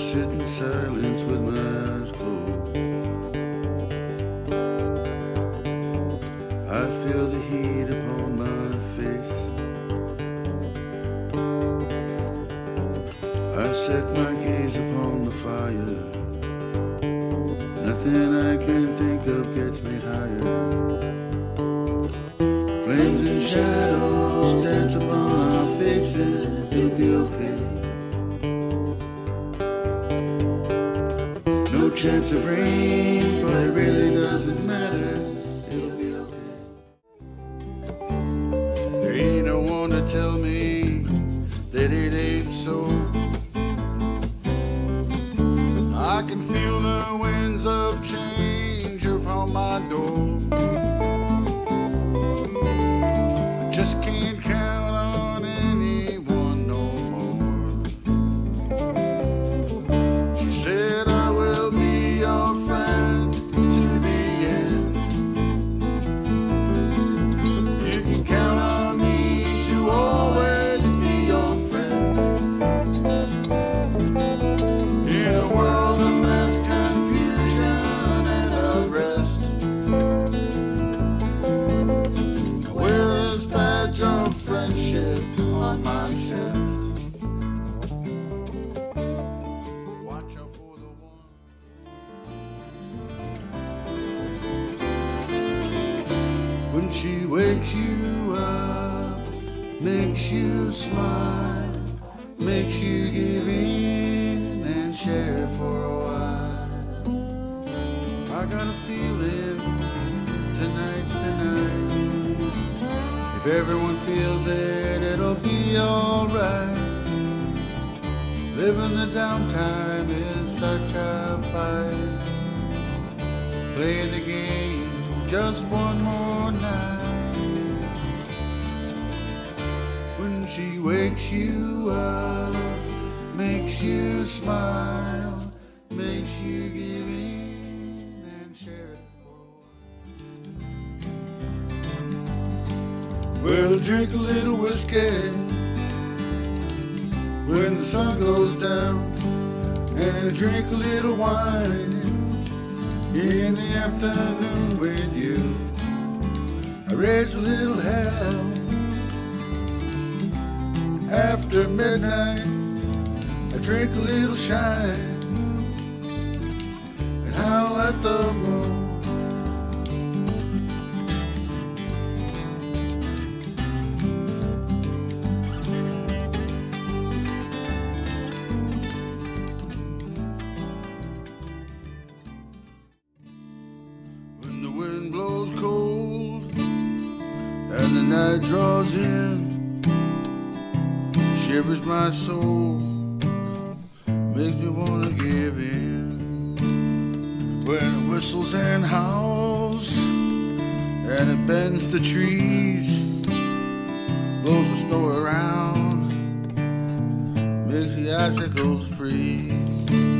sit in silence with my eyes closed. I feel the heat upon my face. I set my gaze upon the fire. Nothing I can think of gets me higher. Flames and shadows dance upon our faces. It'll be okay. No chance of rain, but it really doesn't matter. It'll be okay. There ain't no one to tell me that it ain't so. I can feel the winds of change upon my door. I just can't she wakes you up, makes you smile, makes you give in and share for a while. I got a feeling tonight's the night. If everyone feels it, it'll be alright. Living the downtime is such a fight. Playing the game just one more night. When she wakes you up, makes you smile, makes you give in and share it. Well, drink a little whiskey when the sun goes down, and drink a little wine in the afternoon raise a little hell after midnight. I drink a little shine and howl at the moon. When the wind blows cold and the night draws in, shivers my soul, makes me wanna give in. When it whistles and howls and it bends the trees, blows the snow around, makes the icicles freeze.